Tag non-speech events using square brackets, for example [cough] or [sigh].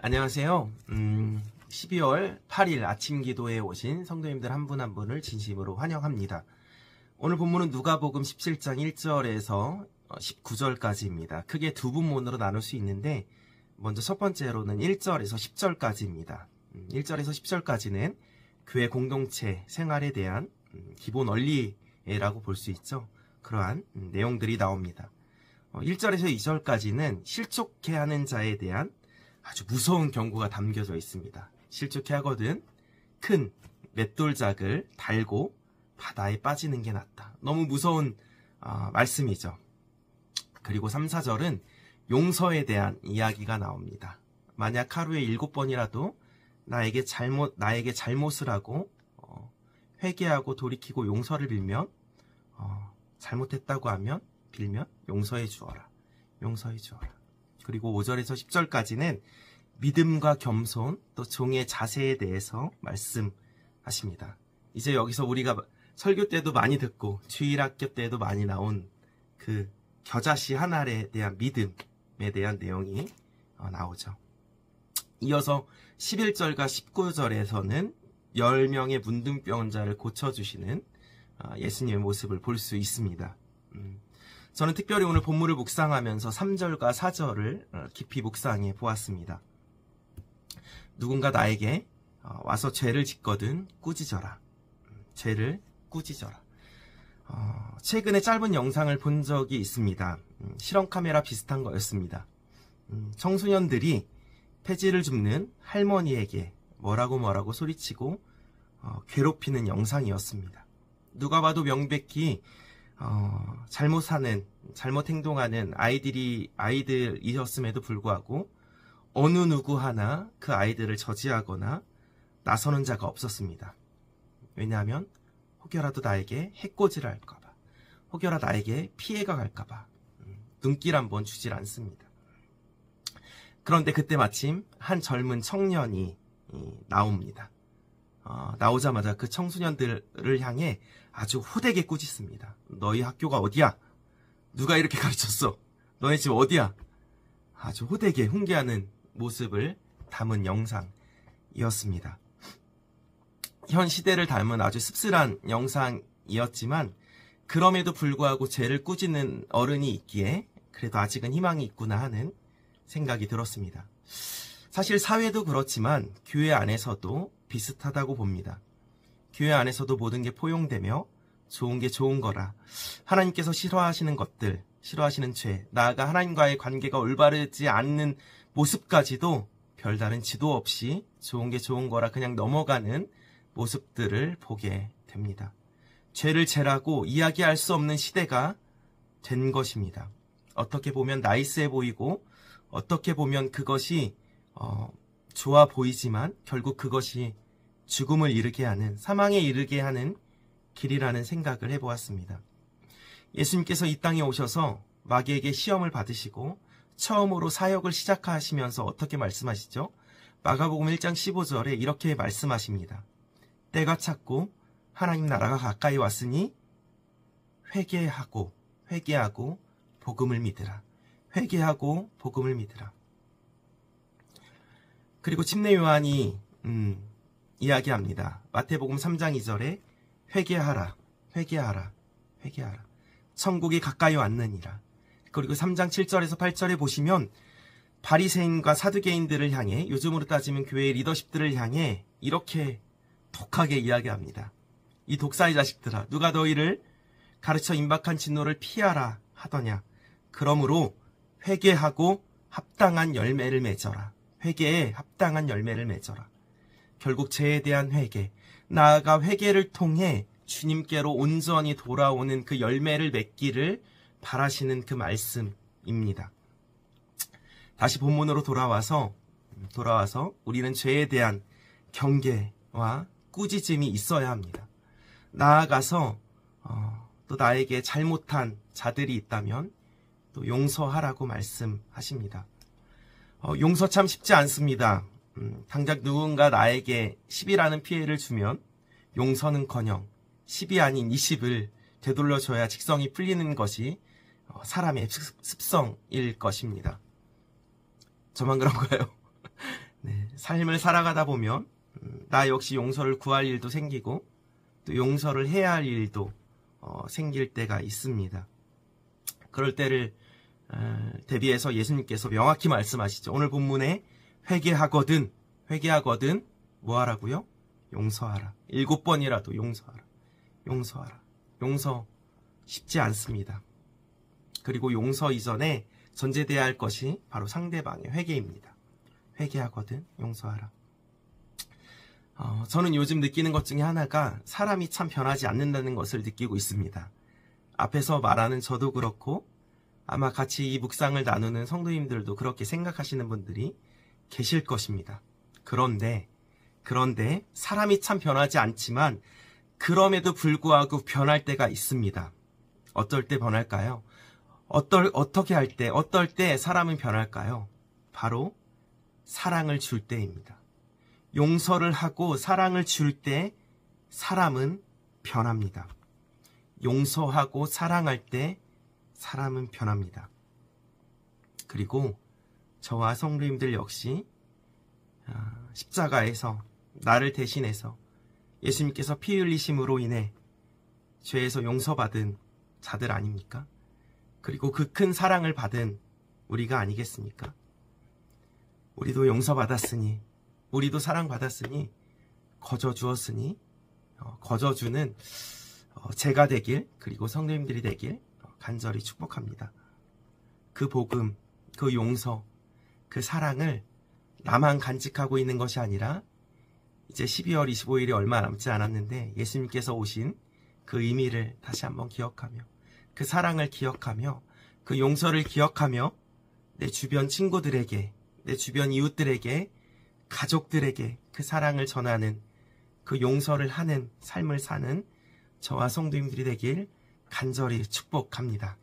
안녕하세요. 음, 12월 8일 아침 기도에 오신 성도님들 한분한 분을 진심으로 환영합니다. 오늘 본문은 누가복음 17장 1절에서 19절까지입니다. 크게 두 부문으로 나눌 수 있는데 먼저 첫 번째로는 1절에서 10절까지입니다. 1절에서 10절까지는 교회 공동체 생활에 대한 음, 기본 원리라고 볼 수 있죠. 그러한 음, 내용들이 나옵니다. 1절에서 어, 2절까지는 실족해 하는 자에 대한 아주 무서운 경고가 담겨져 있습니다. 실족해 하거든 큰 맷돌작을 달고 바다에 빠지는 게 낫다. 너무 무서운 어, 말씀이죠. 그리고 3, 4절은 용서에 대한 이야기가 나옵니다. 만약 하루에 7번이라도 나에게 잘못, 나에게 잘못을 하고, 어, 회개하고 돌이키고 용서를 빌면, 어, 잘못했다고 하면, 빌면 용서해 주어라. 용서해 주어라. 그리고 5절에서 10절까지는 믿음과 겸손, 또 종의 자세에 대해서 말씀하십니다. 이제 여기서 우리가 설교 때도 많이 듣고 주일학교 때도 많이 나온 그 겨자씨 하나에 대한 믿음에 대한 내용이 어, 나오죠. 이어서 11절과 19절에서는 10명의 문둥병자를 고쳐주시는 어, 예수님의 모습을 볼 수 있습니다. 음, 저는 특별히 오늘 본문을 묵상하면서 3절과 4절을 어, 깊이 묵상해 보았습니다. 누군가 나에게 와서 죄를 짓거든 꾸짖어라. 음, 죄를 꾸짖어라. 어, 최근에 짧은 영상을 본 적이 있습니다. 음, 실험 카메라 비슷한 거였습니다. 음, 청소년들이 폐지를 줍는 할머니에게 뭐라고 뭐라고 소리치고 어, 괴롭히는 영상이었습니다. 누가 봐도 명백히 어, 잘못 하는 잘못 행동하는 아이들이 아이들이었음에도 불구하고 어느 누구 하나 그 아이들을 저지하거나 나서는 자가 없었습니다. 왜냐하면 혹여라도 나에게 해코지를 할까봐, 혹여라 나에게 피해가 갈까봐 음, 눈길 한번 주질 않습니다. 그런데 그때 마침 한 젊은 청년이 나옵니다. 어, 나오자마자 그 청소년들을 향해 아주 호되게 꾸짖습니다. 너희 학교가 어디야? 누가 이렇게 [laughs] 가르쳤어? 너네 집 어디야? 아주 호되게 훈계하는 모습을 담은 영상이었습니다. 현 시대를 닮은 아주 씁쓸한 영상이었지만 그럼에도 불구하고 죄를 꾸짖는 어른이 있기에 그래도 아직은 희망이 있구나 하는 생각이 들었습니다. 사실 사회도 그렇지만 교회 안에서도 비슷하다고 봅니다. 교회 안에서도 모든 게 포용되며 좋은 게 좋은 거라 하나님께서 싫어하시는 것들, 싫어하시는 죄, 나아가 하나님과의 관계가 올바르지 않는 모습까지도 별다른 지도 없이 좋은 게 좋은 거라 그냥 넘어가는 모습들을 보게 됩니다. 죄를 죄라고 이야기할 수 없는 시대가 된 것입니다. 어떻게 보면 나이스해 보이고 어떻게 보면 그것이 어, 좋아 보이지만 결국 그것이 죽음을 이르게 하는 사망에 이르게 하는 길이라는 생각을 해보았습니다. 예수님께서 이 땅에 오셔서 마귀에게 시험을 받으시고 처음으로 사역을 시작하시면서 어떻게 말씀하시죠? 마가복음 1장 15절에 이렇게 말씀하십니다. 때가 찼고 하나님 나라가 가까이 왔으니 회개하고 회개하고 복음을 믿으라. 회개하고 복음을 믿으라. 그리고 침례 요한이 음, 이야기합니다. 마태복음 3장 2절에 회개하라, 회개하라, 회개하라. 천국이 가까이 왔느니라. 그리고 3장 7절에서 8절에 보시면 바리새인과 사두개인들을 향해 요즘으로 따지면 교회의 리더십들을 향해 이렇게 독하게 이야기합니다. 이 독사의 자식들아, 누가 너희를 가르쳐 임박한 진노를 피하라 하더냐. 그러므로 회개하고 합당한 열매를 맺어라. 회개에 합당한 열매를 맺어라. 결국 죄에 대한 회개, 나아가 회개를 통해 주님께로 온전히 돌아오는 그 열매를 맺기를 바라시는 그 말씀입니다. 다시 본문으로 돌아와서 돌아와서 우리는 죄에 대한 경계와 꾸짖음이 있어야 합니다. 나아가서 어, 또 나에게 잘못한 자들이 있다면 또 용서하라고 말씀하십니다. 어, 용서 참 쉽지 않습니다. 음, 당장 누군가 나에게 10이라는 피해를 주면 용서는커녕 10이 아닌 20을 되돌려줘야 직성이 풀리는 것이 어, 사람의 습성일 것입니다. 저만 그런가요? [laughs] 삶을 살아가다 보면 음, 나 역시 용서를 구할 일도 생기고 또 용서를 해야 할 일도 어, 생길 때가 있습니다. 그럴 때를 어, 대비해서 예수님께서 명확히 말씀하시죠. 오늘 본문에 회개하거든 회개하거든 뭐 하라고요? 용서하라. 일곱 번이라도 용서하라. 용서하라. 용서 쉽지 않습니다. 그리고 용서 이전에 전제돼야 할 것이 바로 상대방의 회개입니다. 회개하거든 용서하라. 어, 저는 요즘 느끼는 것 중에 하나가 사람이 참 변하지 않는다는 것을 느끼고 있습니다. 앞에서 말하는 저도 그렇고 아마 같이 이 묵상을 나누는 성도님들도 그렇게 생각하시는 분들이 계실 것입니다. 그런데 그런데 사람이 참 변하지 않지만 그럼에도 불구하고 변할 때가 있습니다. 어떨 때 변할까요? 어떨, 어떻게 할 때, 어떨 때 사람은 변할까요? 바로 사랑을 줄 때입니다. 용서를 하고 사랑을 줄 때 사람은 변합니다. 용서하고 사랑할 때 사람은 변합니다. 그리고 저와 성도님들 역시 아, 십자가에서 나를 대신해서 예수님께서 피 흘리심으로 인해 죄에서 용서받은 자들 아닙니까? 그리고 그 큰 사랑을 받은 우리가 아니겠습니까? 우리도 용서받았으니, 우리도 사랑받았으니, 거저 주었으니, 어, 거저 주는 어, 제가 되길, 그리고 성도님들이 되길 어, 간절히 축복합니다. 그 복음, 그 용서, 그 사랑을 나만 간직하고 있는 것이 아니라 이제 12월 25일이 얼마 남지 않았는데 예수님께서 오신 그 의미를 다시 한번 기억하며 그 사랑을 기억하며 그 용서를 기억하며 내 주변 친구들에게 내 주변 이웃들에게 가족들에게 그 사랑을 전하는 그 용서를 하는 삶을 사는 저와 성도님들이 되길 간절히 축복합니다.